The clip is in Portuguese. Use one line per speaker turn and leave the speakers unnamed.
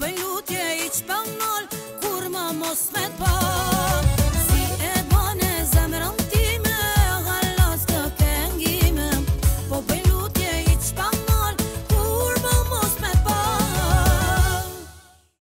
bem